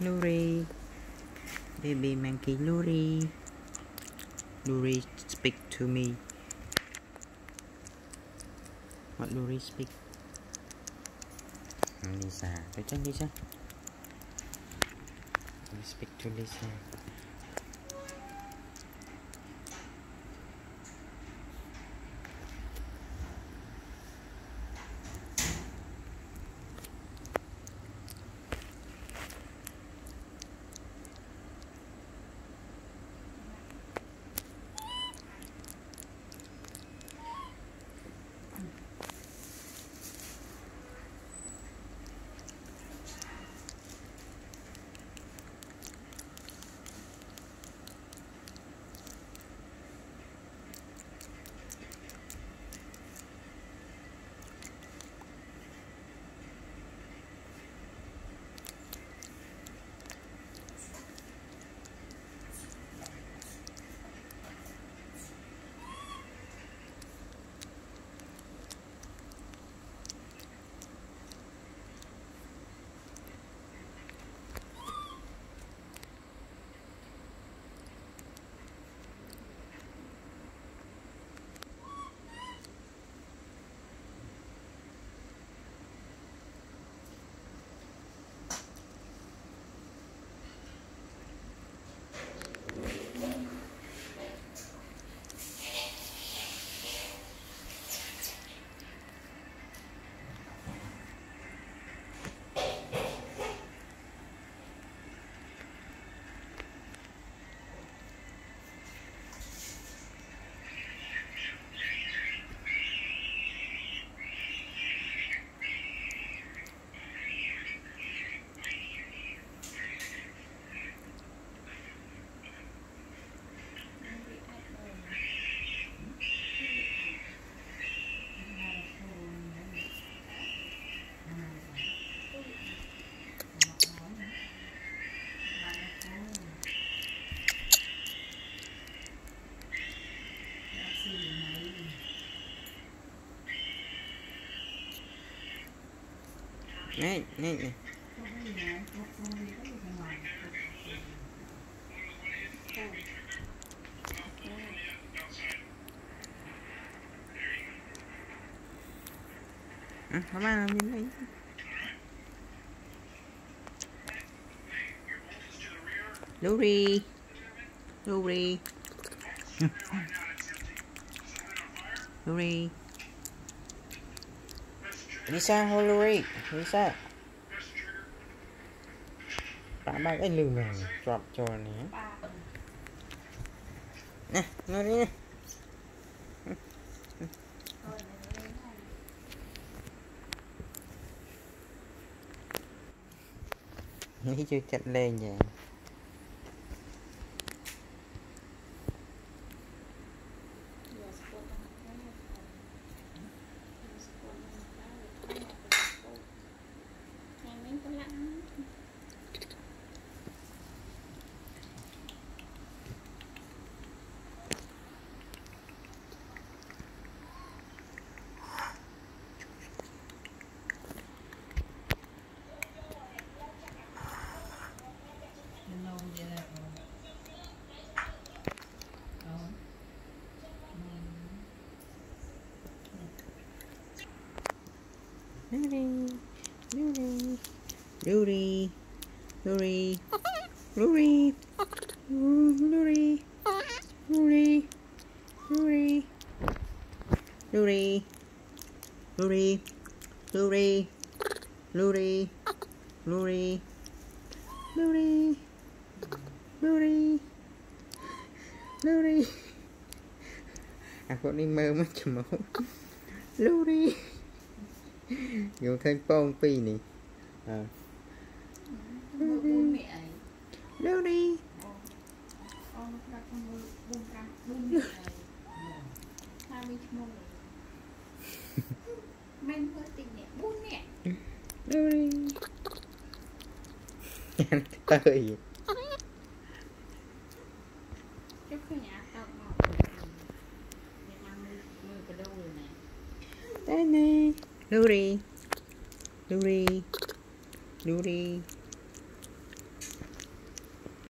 Luri. Baby monkey Luri. Luri speak to me. What Luri speak? Lisa. Chân Lisa. Speak to Lisa. Này, này, này. À, không ai làm gì đây. Luri. Luri. Luri đi sang Hillary đi sang. Đã mang cái lưng này chọn cho nè. Nè nó đi nè. Chưa chặt lên vậy? Luri, Luri, Luri, Luri, Luri, Luri, Luri, Luri, Luri, Luri, Luri, Luri, Luri, Luri, Luri Luri អាគាត់នេះមើលមកច្មោះ Luri យល់ឃើញពងពីរនេះអើ Luri អូនប្រាប់ខ្ញុំ4 5 4ហើយមានឈ្មោះមិនធ្វើទីនេះ4នាក់ Luri ចាំទៅ 네네. 루리. 루리. 루리.